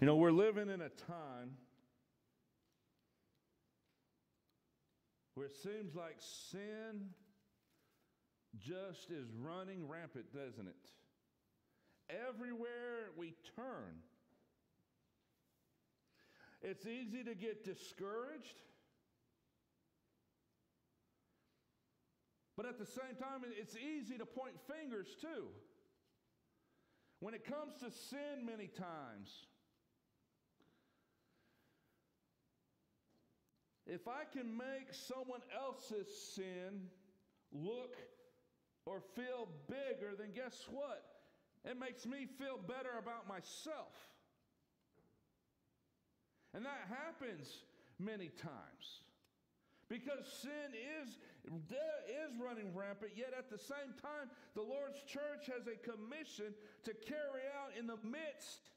You know, we're living in a time where it seems like sin just is running rampant, doesn't it? Everywhere we turn, it's easy to get discouraged. But at the same time, it's easy to point fingers too. When it comes to sin, many times, if I can make someone else's sin look or feel bigger, then guess what? It makes me feel better about myself. And that happens many times. Because sin is, is running rampant, yet at the same time, the Lord's church has a commission to carry out in the midst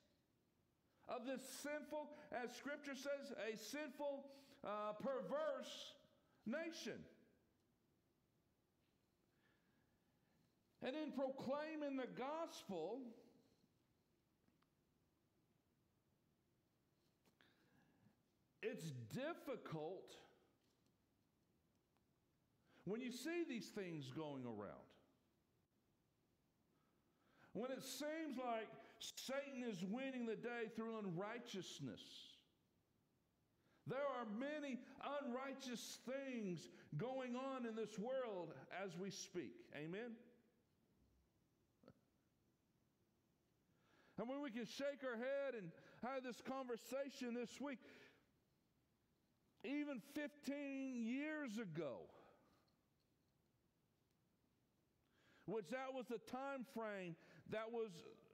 of this sinful, as Scripture says, a sinful, uh, perverse nation. And in proclaiming the gospel, it's difficult when you see these things going around, when it seems like Satan is winning the day through unrighteousness, there are many unrighteous things going on in this world as we speak. Amen? And when we can shake our head and have this conversation this week, even 15 years ago, which that was the time frame that was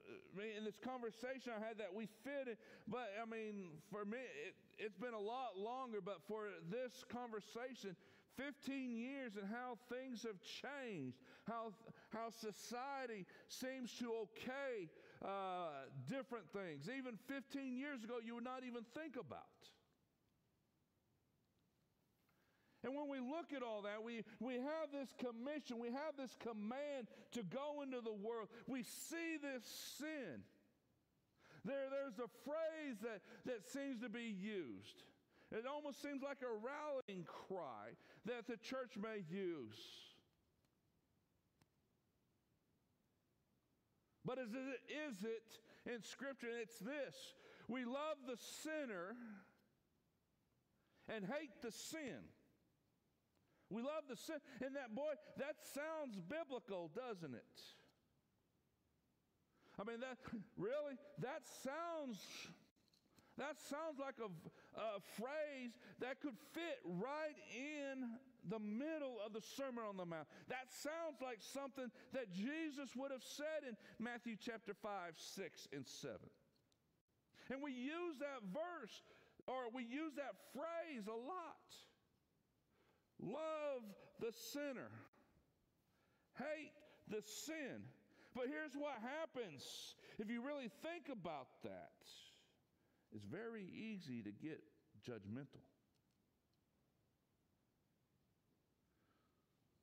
uh, in this conversation I had that we fit it. But I mean, for me, it, it's been a lot longer, but for this conversation, 15 years and how things have changed, how, how society seems to okay uh, different things. Even 15 years ago, you would not even think about. And when we look at all that, we, we have this commission, we have this command to go into the world. We see this sin. There, there's a phrase that, that seems to be used. It almost seems like a rallying cry that the church may use. But is it, is it in Scripture? It's this we love the sinner and hate the sin. We love the sin. And that boy, that sounds biblical, doesn't it? I mean, that really, that sounds. That sounds like a, a, phrase that could fit right in the middle of the Sermon on the Mount. That sounds like something that Jesus would have said in Matthew chapter 5, 6, and 7. And we use that verse or we use that phrase a lot. Love the sinner, hate the sin. But here's what happens if you really think about that it's very easy to get judgmental.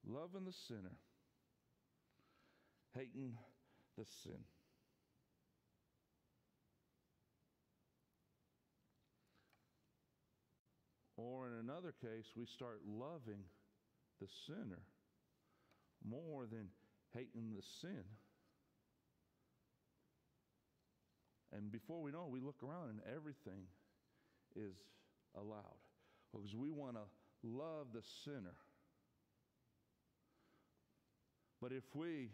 Loving the sinner, hating the sin. Or in another case, we start loving the sinner more than hating the sin. And before we know it, we look around and everything is allowed. Because we want to love the sinner. But if we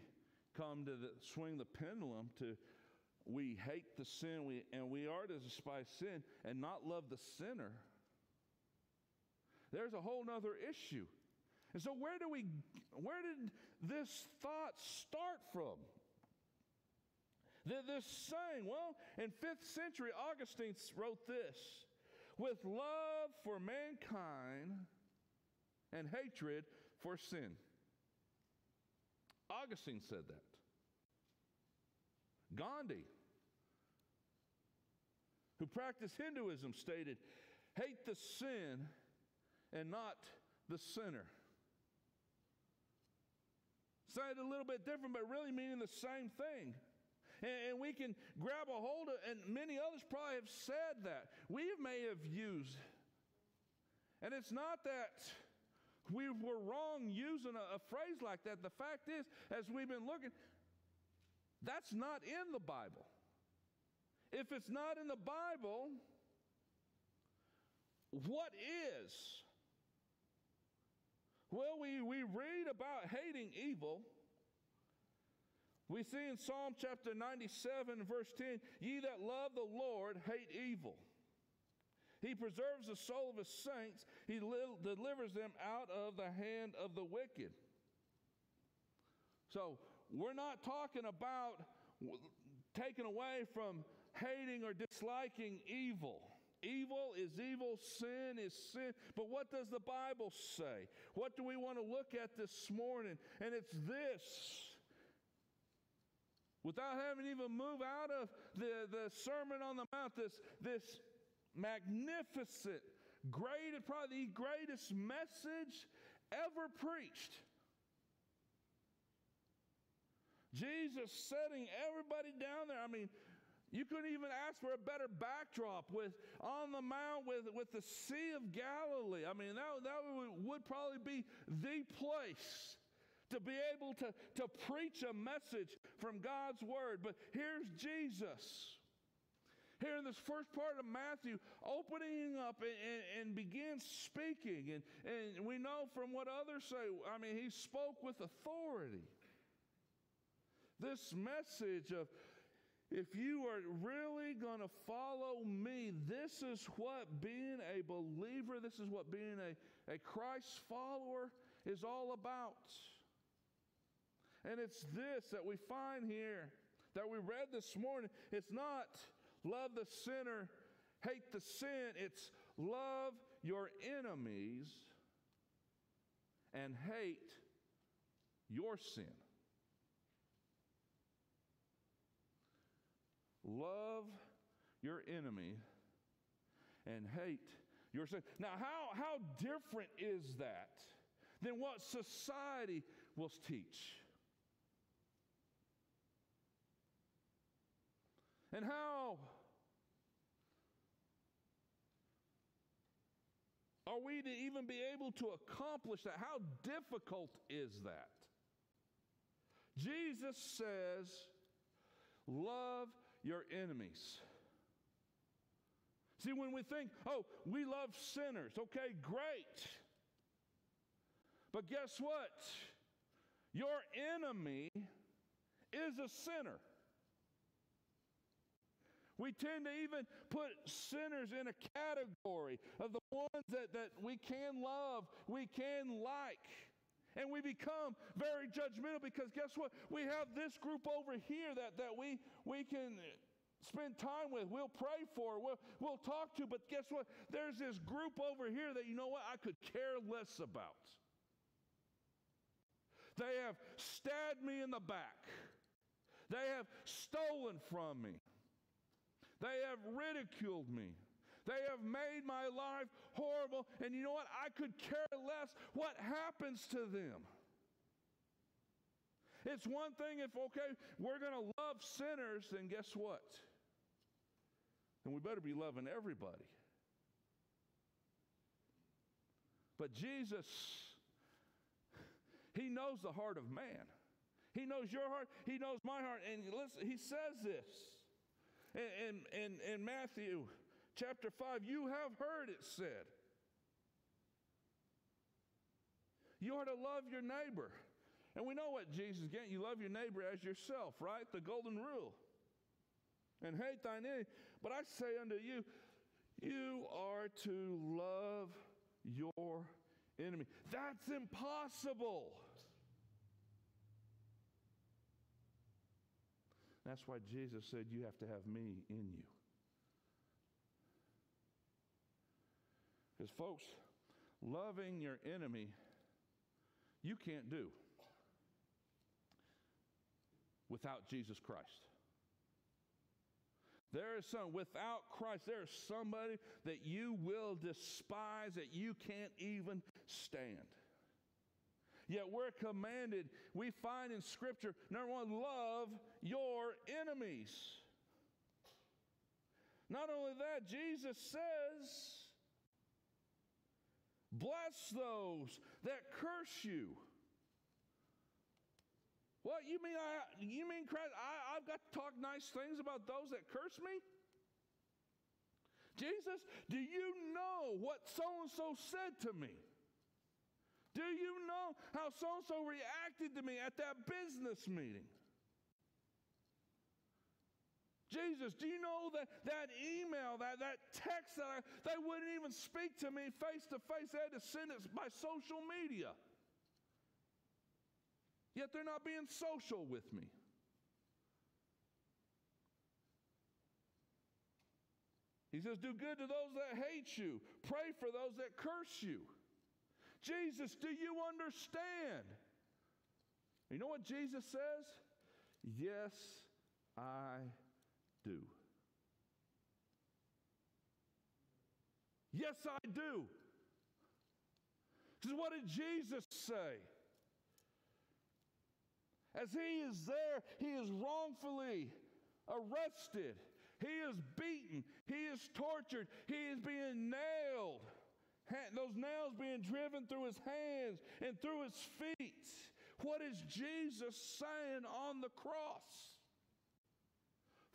come to the, swing the pendulum to we hate the sin we, and we are to despise sin and not love the sinner, there's a whole nother issue. And so where do we where did this thought start from? This saying, well, in 5th century, Augustine wrote this with love for mankind and hatred for sin. Augustine said that. Gandhi, who practiced Hinduism, stated, hate the sin and not the sinner. Say it a little bit different, but really meaning the same thing. and, and we can grab a hold of, and many others probably have said that. We may have used, and it's not that we were wrong using a, a phrase like that. The fact is, as we've been looking, that's not in the Bible. If it's not in the Bible, what is? Well, we, we read about hating evil. We see in Psalm chapter 97, verse 10 Ye that love the Lord hate evil. He preserves the soul of his saints, he li- delivers them out of the hand of the wicked. So, we're not talking about taken away from hating or disliking evil. Evil is evil, sin is sin. But what does the Bible say? What do we want to look at this morning? And it's this. Without having even moved out of the, the Sermon on the Mount, this, this magnificent, great, probably the greatest message ever preached. Jesus setting everybody down there. I mean, you couldn't even ask for a better backdrop with on the mount with, with the Sea of Galilee. I mean, that, that would probably be the place to be able to, to preach a message from God's Word. But here's Jesus. Here in this first part of Matthew, opening up and, and, and begins speaking. And, and we know from what others say, I mean, he spoke with authority. This message of, if you are really going to follow me, this is what being a believer, this is what being a, a Christ follower is all about. And it's this that we find here that we read this morning. It's not love the sinner, hate the sin. It's love your enemies and hate your sin. Love your enemy and hate your sin. Now, how, how different is that than what society will teach? And how are we to even be able to accomplish that? How difficult is that? Jesus says, Love your enemies. See, when we think, oh, we love sinners, okay, great. But guess what? Your enemy is a sinner. We tend to even put sinners in a category of the ones that, that we can love, we can like. And we become very judgmental because guess what? We have this group over here that, that we, we can spend time with, we'll pray for, we'll, we'll talk to, but guess what? There's this group over here that you know what? I could care less about. They have stabbed me in the back, they have stolen from me, they have ridiculed me. They have made my life horrible. And you know what? I could care less what happens to them. It's one thing if, okay, we're going to love sinners, then guess what? Then we better be loving everybody. But Jesus, He knows the heart of man. He knows your heart. He knows my heart. And listen, He says this in, in, in Matthew chapter 5, you have heard it said. You are to love your neighbor. And we know what Jesus getting. You love your neighbor as yourself, right? The golden rule. And hate thine enemy. But I say unto you, you are to love your enemy. That's impossible. That's why Jesus said, You have to have me in you. Because, folks, loving your enemy, you can't do without Jesus Christ. There is some, without Christ, there is somebody that you will despise, that you can't even stand. Yet we're commanded, we find in Scripture, number one, love your enemies. Not only that, Jesus says, bless those that curse you. What you mean? I you mean Christ? I, I've got to talk nice things about those that curse me. Jesus, do you know what so and so said to me? Do you know how so and so reacted to me at that business meeting? Jesus, do you know that that email, that, that text that I, they wouldn't even speak to me face to face? They had to send it by social media. Yet they're not being social with me. He says, Do good to those that hate you, pray for those that curse you. Jesus, do you understand? You know what Jesus says? Yes, I do. Yes, I do. Because what did Jesus say? As he is there, he is wrongfully arrested, he is beaten, he is tortured, he is being nailed. Those nails being driven through his hands and through his feet. What is Jesus saying on the cross?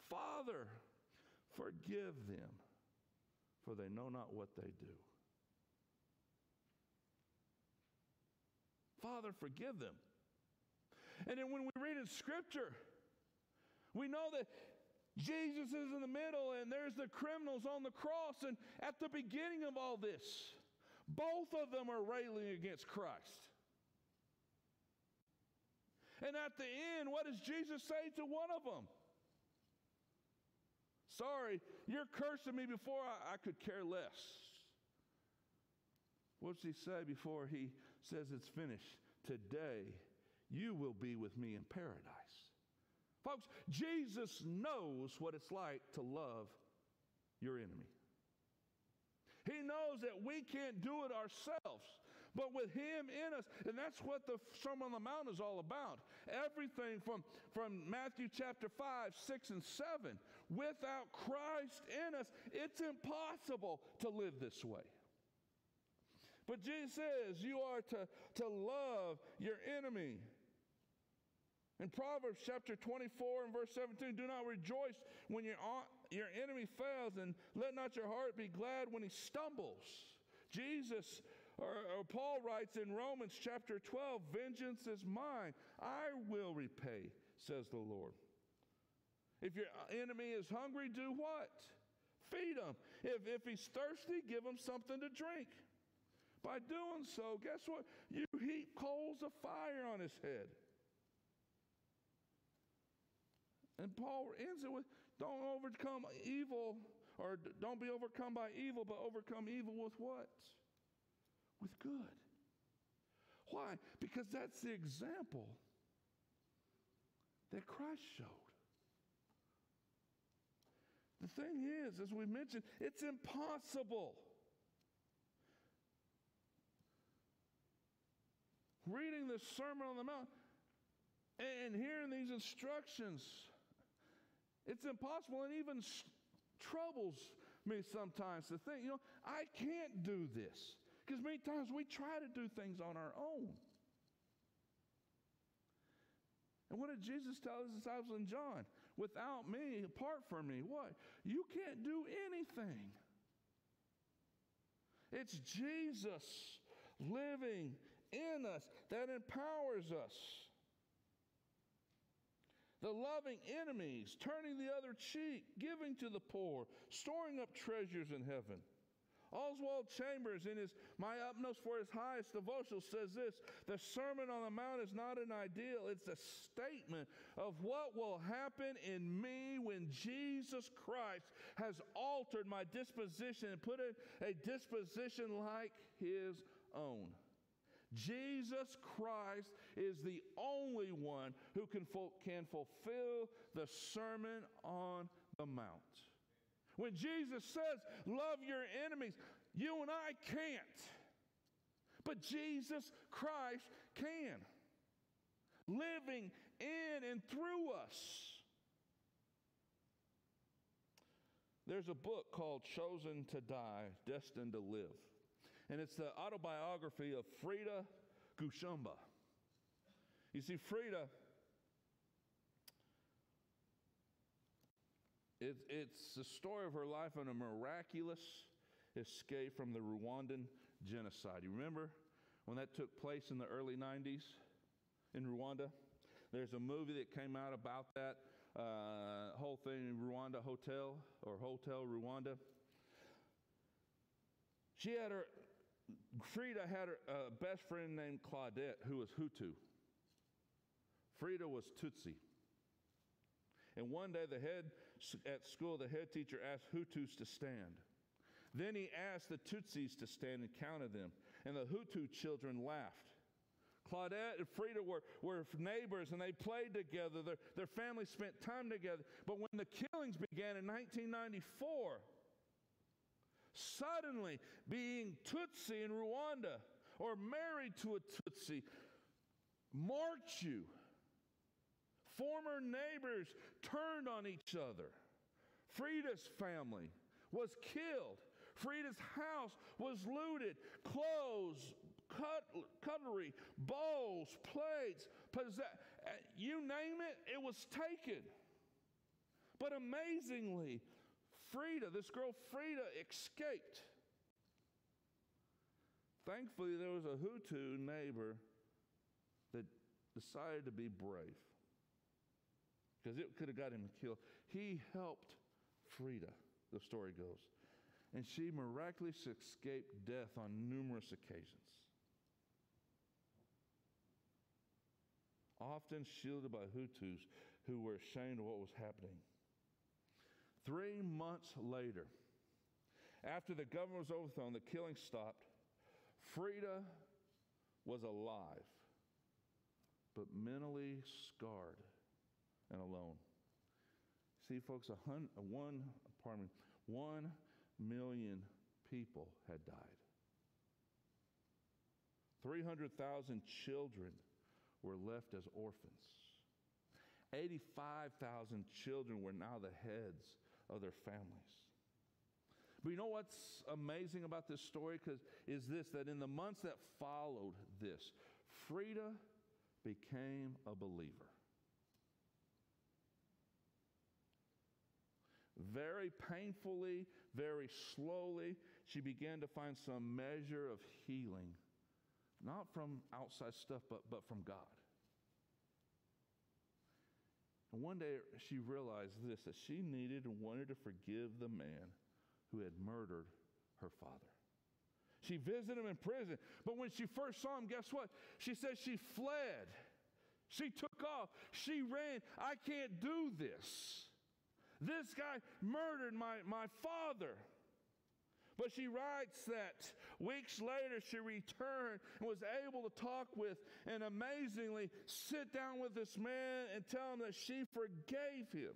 Father, forgive them, for they know not what they do. Father, forgive them. And then when we read in Scripture, we know that Jesus is in the middle and there's the criminals on the cross. And at the beginning of all this, both of them are railing against Christ. And at the end, what does Jesus say to one of them? Sorry, you're cursing me before I, I could care less. What does he say before he says it's finished? Today, you will be with me in paradise. Folks, Jesus knows what it's like to love your enemy. He knows that we can't do it ourselves, but with Him in us. And that's what the Sermon on the Mount is all about. Everything from, from Matthew chapter 5, 6, and 7. Without Christ in us, it's impossible to live this way. But Jesus says you are to, to love your enemy. In Proverbs chapter 24 and verse 17, do not rejoice when your, your enemy fails, and let not your heart be glad when he stumbles. Jesus, or, or Paul writes in Romans chapter 12, vengeance is mine, I will repay, says the Lord. If your enemy is hungry, do what? Feed him. If, if he's thirsty, give him something to drink. By doing so, guess what? You heap coals of fire on his head. And Paul ends it with don't overcome evil, or don't be overcome by evil, but overcome evil with what? With good. Why? Because that's the example that Christ showed. The thing is, as we mentioned, it's impossible. Reading the Sermon on the Mount and hearing these instructions it's impossible and even troubles me sometimes to think, you know, I can't do this. Because many times we try to do things on our own. And what did Jesus tell his disciples in John? Without me, apart from me, what? You can't do anything. It's Jesus living in us that empowers us the loving enemies, turning the other cheek, giving to the poor, storing up treasures in heaven. Oswald Chambers, in his My Utmost for His Highest devotional, says this The Sermon on the Mount is not an ideal, it's a statement of what will happen in me when Jesus Christ has altered my disposition and put it a disposition like His own. Jesus Christ is the only one who can, can fulfill the Sermon on the Mount. When Jesus says, Love your enemies, you and I can't. But Jesus Christ can, living in and through us. There's a book called Chosen to Die, Destined to Live. And it's the autobiography of Frida Gashumba. You see, Frida, it, it's the story of her life and a miraculous escape from the Rwandan genocide. You remember when that took place in the early 90s in Rwanda? There's a movie that came out about that uh, whole thing in Rwanda Hotel or Hotel Rwanda. She had her, Frida had her uh, best friend named Claudette, who was Hutu. Frida was Tutsi. And one day, the head at school, the head teacher asked Hutus to stand. Then he asked the Tutsis to stand and counted them, and the Hutu children laughed. Claudette and Frida were, were neighbors and they played together. Their, their families spent time together. But when the killings began in 1994, suddenly being Tutsi in Rwanda or married to a Tutsi marked you. Former neighbors turned on each other. Frida's family was killed. Frida's house was looted. Clothes, cut, cutlery, bowls, plates, possess- you name it, it was taken. But amazingly, Frida, this girl Frida, escaped. Thankfully, there was a Hutu neighbor that decided to be brave because it could have got him killed. He helped Frida, the story goes, and she miraculously escaped death on numerous occasions. Often shielded by Hutus who were ashamed of what was happening. Three months later, after the government was overthrown, the killing stopped, Frida was alive, but mentally scarred and alone. See, folks, a hun- one, pardon me, one million people had died. 300,000 children were left as orphans. 85,000 children were now the heads of their families. But you know what's amazing about this story? Because is this that in the months that followed this, Frida became a believer. Very painfully, very slowly, she began to find some measure of healing, not from outside stuff, but, but from God. And one day she realized this that she needed and wanted to forgive the man who had murdered her father. She visited him in prison, but when she first saw him, guess what? She said she fled. She took off. She ran. I can't do this. This guy murdered my, my father. But she writes that weeks later she returned and was able to talk with and amazingly sit down with this man and tell him that she forgave him.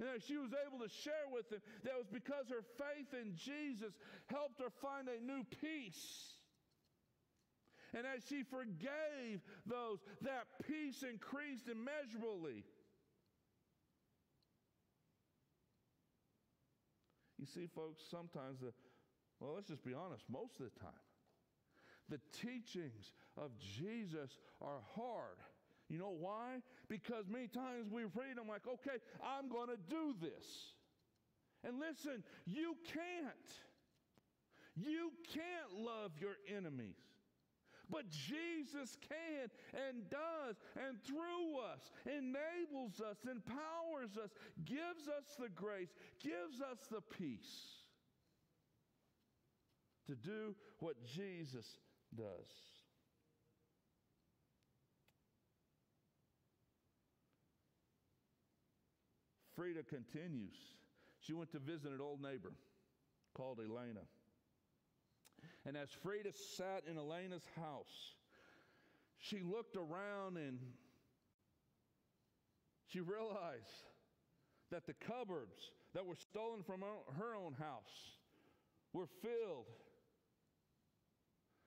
And that she was able to share with him that was because her faith in Jesus helped her find a new peace. And as she forgave those, that peace increased immeasurably. You see, folks, sometimes the, well, let's just be honest, most of the time, the teachings of Jesus are hard. You know why? Because many times we read them like, okay, I'm going to do this. And listen, you can't. You can't love your enemies. But Jesus can and does, and through us, enables us, empowers us, gives us the grace, gives us the peace to do what Jesus does. Frida continues. She went to visit an old neighbor called Elena. And as Frida sat in Elena's house, she looked around and she realized that the cupboards that were stolen from her own house were filled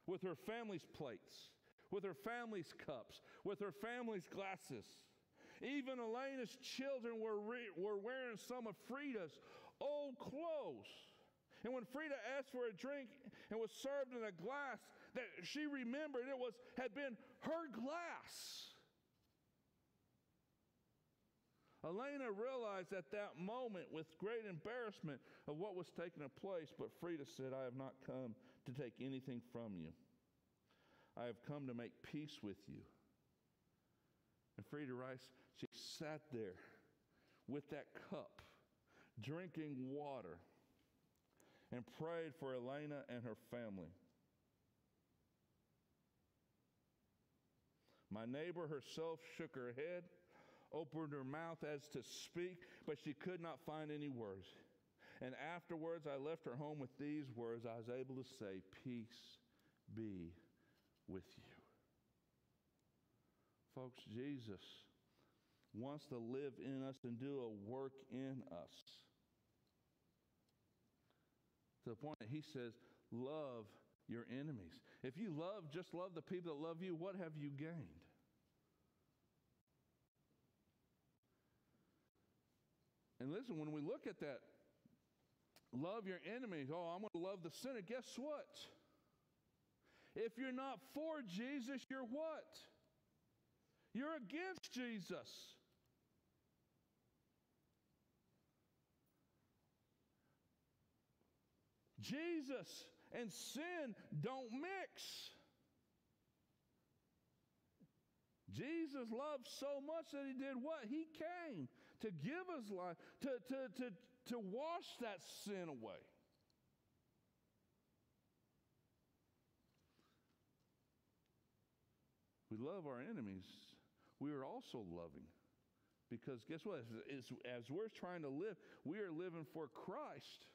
with her family's plates, with her family's cups, with her family's glasses. Even Elena's children were, re- were wearing some of Frida's old clothes. And when Frida asked for a drink and was served in a glass that she remembered it was had been her glass. Elena realized at that moment with great embarrassment of what was taking place, but Frida said, I have not come to take anything from you. I have come to make peace with you. And Frida writes, she sat there with that cup, drinking water, and prayed for Elena and her family. My neighbor herself shook her head opened her mouth as to speak, but she could not find any words. And afterwards, I left her home with these words. I was able to say, Peace be with you. Folks, Jesus wants to live in us and do a work in us. To the point that he says, Love your enemies. If you love, just love the people that love you, what have you gained? And listen, when we look at that, love your enemies. Oh, I'm going to love the sinner. Guess what? If you're not for Jesus, you're what? You're against Jesus. Jesus and sin don't mix. Jesus loved so much that he did what? He came to give us life, to, to, to, to wash that sin away. We love our enemies. We are also loving. Because guess what? As, as we're trying to live, we are living for Christ.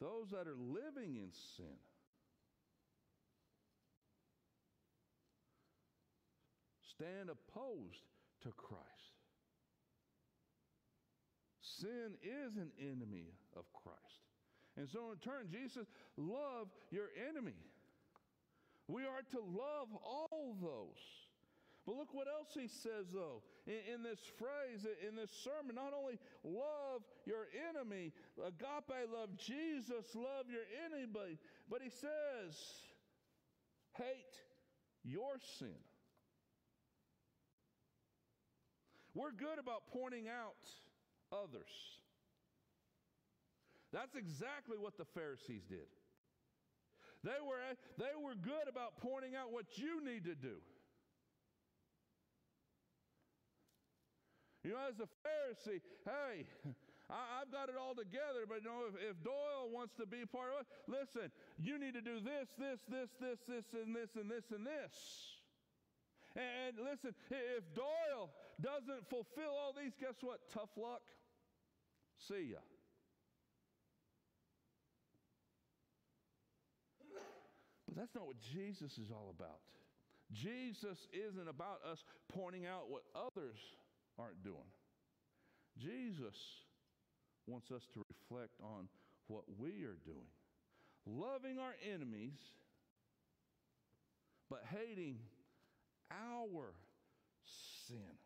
Those that are living in sin stand opposed to Christ. Sin is an enemy of Christ. And so, in turn, Jesus, love your enemy. We are to love all those. But look what else he says, though, in, in, this phrase, in this sermon. Not only love your enemy, agape love Jesus, love your enemy, but he says, hate your sin. We're good about pointing out others. That's exactly what the Pharisees did. They were, they were good about pointing out what you need to do. You know, as a Pharisee, hey, I, have got it all together, but you know, if, if Doyle wants to be part of it, listen, you need to do this, this, this, this, this, and this, and this, and this. And, and listen, if Doyle doesn't fulfill all these, guess what? Tough luck. See ya. But that's not what Jesus is all about. Jesus isn't about us pointing out what others aren't doing. Jesus wants us to reflect on what we are doing, loving our enemies, but hating our sin.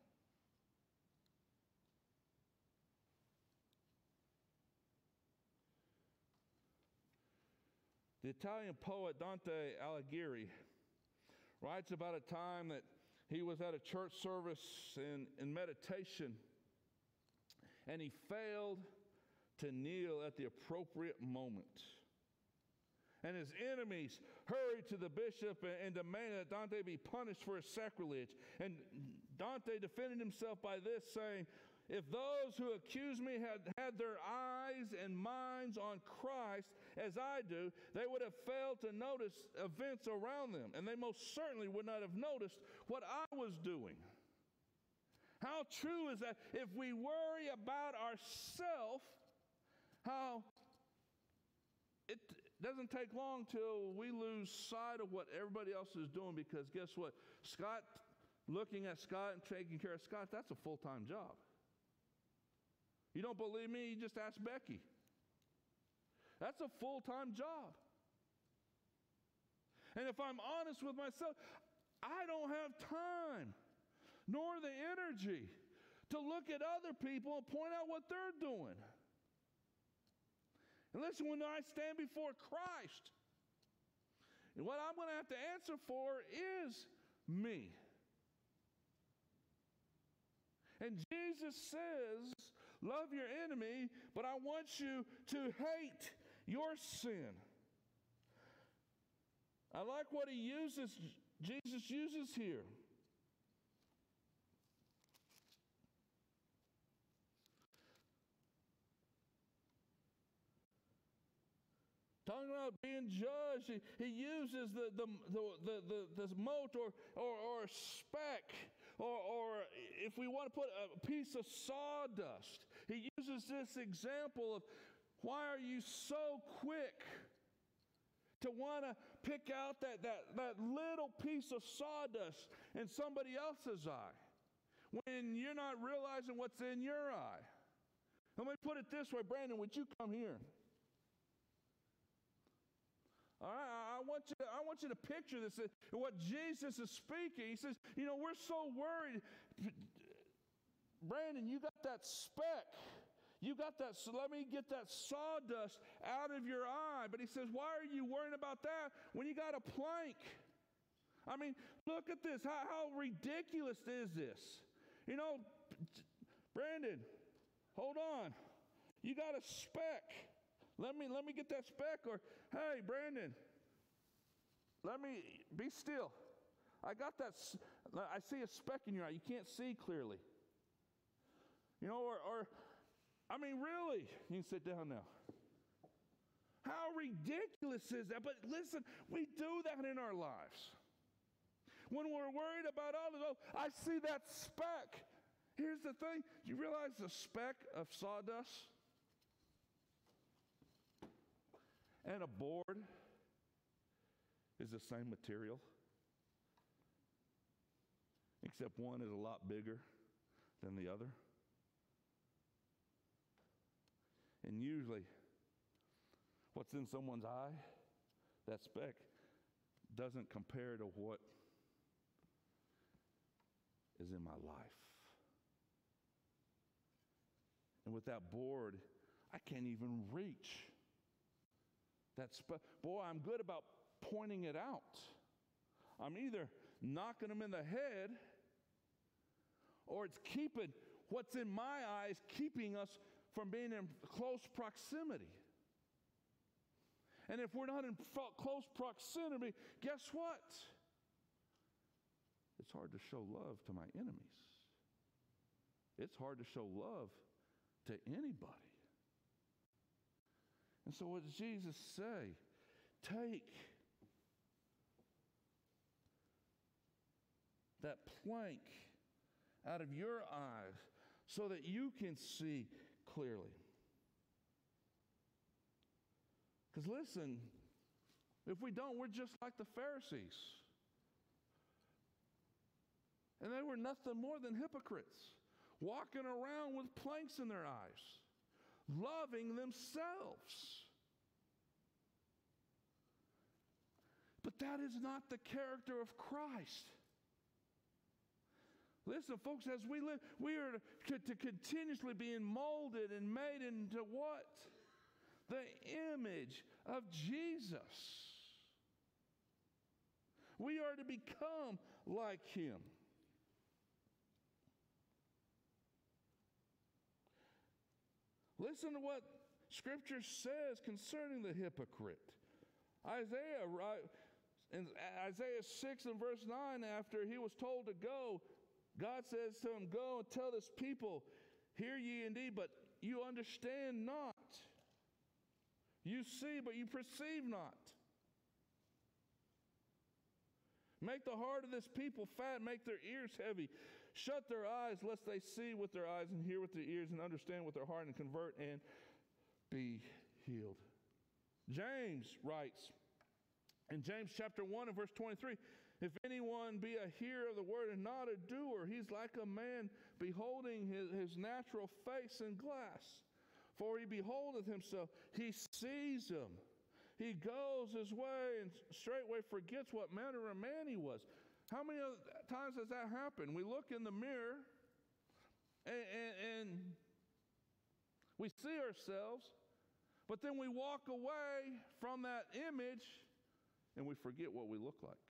The Italian poet Dante Alighieri writes about a time that he was at a church service in, in meditation and he failed to kneel at the appropriate moment. And his enemies hurried to the bishop and, and demanded that Dante be punished for his sacrilege. And Dante defended himself by this, saying, if those who accuse me had had their eyes and minds on Christ as I do, they would have failed to notice events around them, and they most certainly would not have noticed what I was doing. How true is that? If we worry about ourselves, how it doesn't take long till we lose sight of what everybody else is doing because guess what? Scott, looking at Scott and taking care of Scott, that's a full time job. You don't believe me? You just ask Becky. That's a full time job. And if I'm honest with myself, I don't have time nor the energy to look at other people and point out what they're doing. And listen, when I stand before Christ, and what I'm going to have to answer for is me. And Jesus says, Love your enemy, but I want you to hate your sin. I like what he uses, Jesus uses here. Talking about being judged, he, he uses the, the, the, the, the, mote or, or, or speck, or, or if we want to put a piece of sawdust. He uses this example of why are you so quick to want to pick out that, that, that little piece of sawdust in somebody else's eye when you're not realizing what's in your eye? Let me put it this way Brandon, would you come here? All right, I want you to, I want you to picture this. Uh, what Jesus is speaking, he says, you know, we're so worried. Brandon, you got that speck. You got that, so let me get that sawdust out of your eye. But he says, why are you worrying about that when you got a plank? I mean, look at this. How, how ridiculous is this? You know, Brandon, hold on. You got a speck. Let me let me get that speck. Or hey, Brandon, let me be still. I got that. I see a speck in your eye. You can't see clearly. You know, or, or I mean, really, you can sit down now. How ridiculous is that? But listen, we do that in our lives. When we're worried about all others, oh, I see that speck. Here's the thing you realize the speck of sawdust and a board is the same material, except one is a lot bigger than the other. And usually, what's in someone's eye, that speck, doesn't compare to what is in my life. And with that board, I can't even reach that spe- boy, I'm good about pointing it out. I'm either knocking them in the head or it's keeping what's in my eyes, keeping us from being in close proximity. And if we're not in close proximity, guess what? It's hard to show love to my enemies. It's hard to show love to anybody. And so, what does Jesus say? Take that plank out of your eyes so that you can see clearly. Because listen, if we don't, we're just like the Pharisees. And they were nothing more than hypocrites, walking around with planks in their eyes loving themselves. But that is not the character of Christ. Listen, folks, as we live, we are to, to continuously being molded and made into what? The image of Jesus. We are to become like him. Listen to what Scripture says concerning the hypocrite. Isaiah, right, in Isaiah 6 and verse 9, after he was told to go, God says to him, Go and tell this people, Hear ye indeed, but you understand not. You see, but you perceive not. Make the heart of this people fat, make their ears heavy. Shut their eyes, lest they see with their eyes and hear with their ears and understand with their heart and convert and be healed. James writes in James chapter 1 and verse 23 If anyone be a hearer of the word and not a doer, he's like a man beholding his, his natural face in glass. For he beholdeth himself, he sees him. He goes his way and straightway forgets what manner of man he was. How many times has that happened? We look in the mirror and, and, and we see ourselves, but then we walk away from that image and we forget what we look like.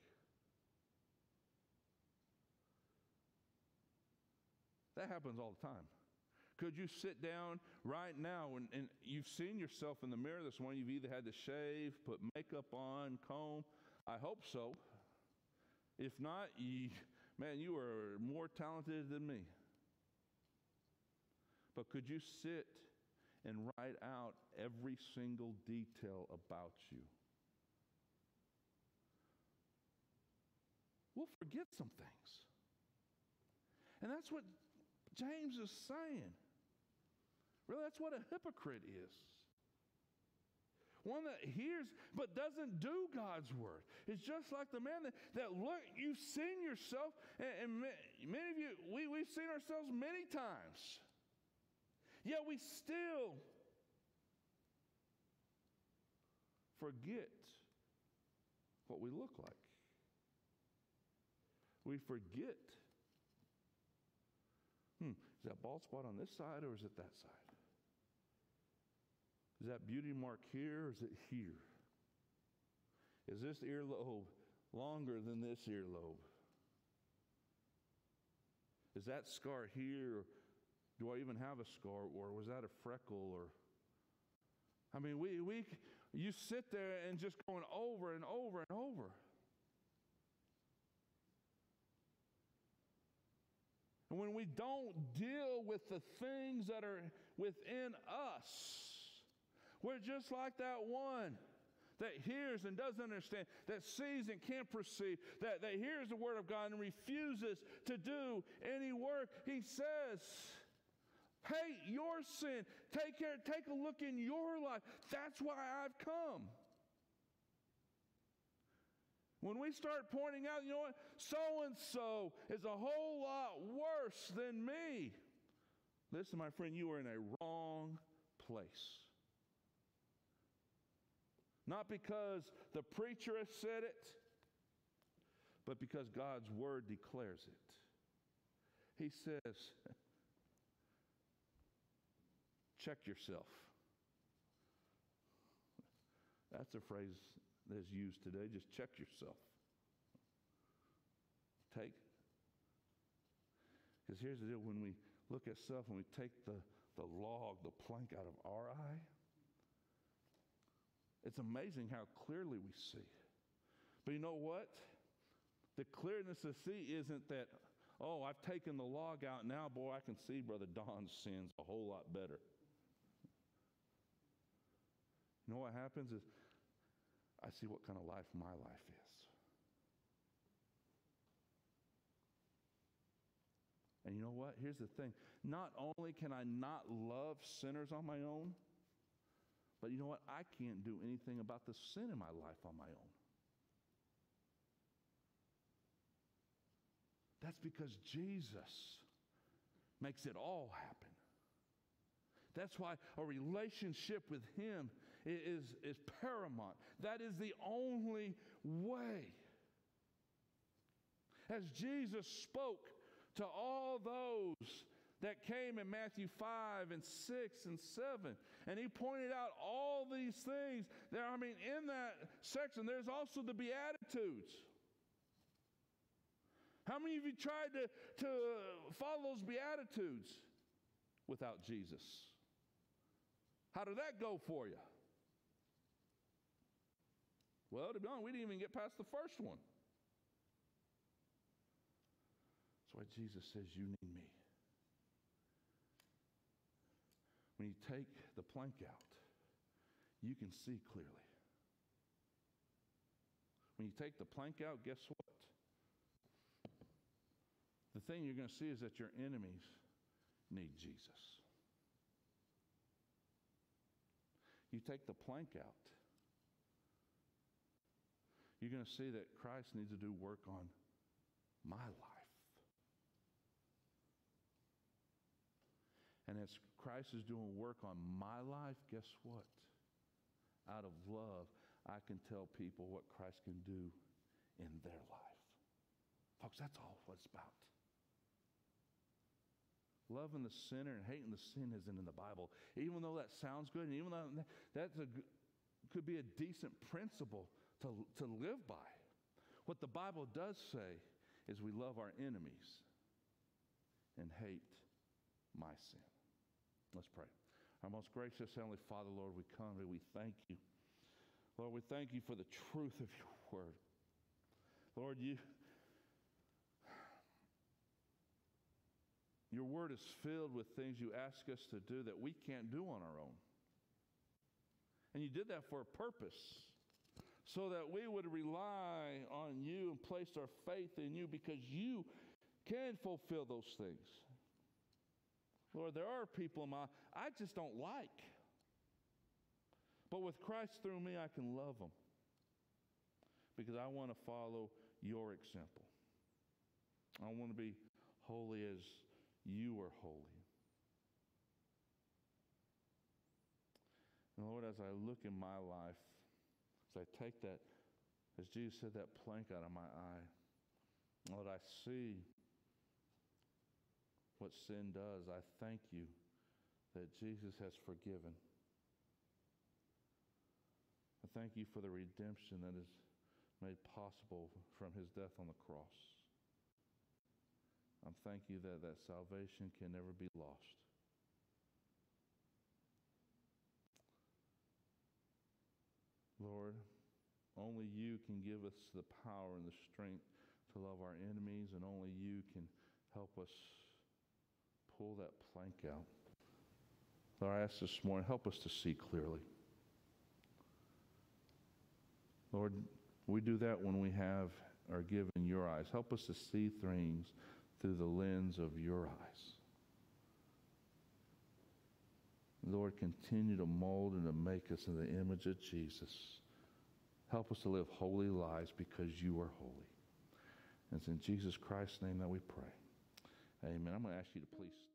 That happens all the time. Could you sit down right now and, and, you've seen yourself in the mirror this morning? You've either had to shave, put makeup on, comb. I hope so. If not, you, man, you are more talented than me. But could you sit and write out every single detail about you? We'll forget some things. And that's what James is saying. Really, that's what a hypocrite is. One that hears but doesn't do God's word. It's just like the man that, that look, you've seen yourself, and, and many of you, we, we've seen ourselves many times. Yet we still forget what we look like. We forget is that bald spot on this side or is it that side? Is that beauty mark here or is it here? Is this earlobe longer than this earlobe? Is that scar here? Do I even have a scar? Or was that a freckle? Or I mean, we, we you sit there and just going over and over and over. And when we don't deal with the things that are within us, we're just like that one that hears and doesn't understand, that sees and can't perceive, that, that hears the word of God and refuses to do any work. He says, Hate your sin. Take care, take a look in your life. That's why I've come. When we start pointing out, you know what, so and so is a whole lot worse than me. Listen, my friend, you are in a wrong place. Not because the preacher has said it, but because God's word declares it. He says, check yourself. That's a phrase that's used today. Just check yourself. Take. Because here's the deal when we look at stuff and we take the, the log, the plank out of our eye, it's amazing how clearly we see. But you know what? The clearness to see isn't that, oh, I've taken the log out now, boy, I can see Brother Don's sins a whole lot better. You know what happens is I see what kind of life my life is. And you know what? Here's the thing. Not only can I not love sinners on my own, but you know what? I can't do anything about the sin in my life on my own. That's because Jesus makes it all happen. That's why a relationship with Him is, is paramount. That is the only way. As Jesus spoke to all those that came in Matthew 5 and 6 and 7. And he pointed out all these things. There, I mean, in that section, there's also the Beatitudes. How many of you tried to, to follow those Beatitudes without Jesus? How did that go for you? Well, to be honest, we didn't even get past the first one. That's why Jesus says, You need me. When you take the plank out, you can see clearly. When you take the plank out, guess what? The thing you're going to see is that your enemies need Jesus. You take the plank out, you're going to see that Christ needs to do work on my life. And as Christ is doing work on my life, guess what? Out of love, I can tell people what Christ can do in their life. Folks, that's all what it's about. Loving the sinner and hating the sin isn't in the Bible. Even though that sounds good, and even though that could be a decent principle to, to live by, what the Bible does say is we love our enemies and hate my sin. Let's pray. Our most gracious Heavenly Father, Lord, we come and we thank you. Lord, we thank you for the truth of your word. Lord, you your word is filled with things you ask us to do that we can't do on our own. And you did that for a purpose so that we would rely on you and place our faith in you because you can fulfill those things. Lord, there are people in my I just don't like. But with Christ through me, I can love them because I want to follow your example. I want to be holy as you are holy. And Lord, as I look in my life, as I take that, as Jesus said, that plank out of my eye, Lord, I see what sin does, I thank you that Jesus has forgiven. I thank you for the redemption that is made possible from his death on the cross. I thank you that that salvation can never be lost. Lord, only you can give us the power and the strength to love our enemies, and only you can help us pull that plank out. Lord, I ask this morning, help us to see clearly. Lord, we do that when we have are given your eyes. Help us to see things through the lens of your eyes. Lord, continue to mold and to make us in the image of Jesus. Help us to live holy lives because you are holy. And it's in Jesus Christ's name that we pray. Amen. I'm going to ask you to please.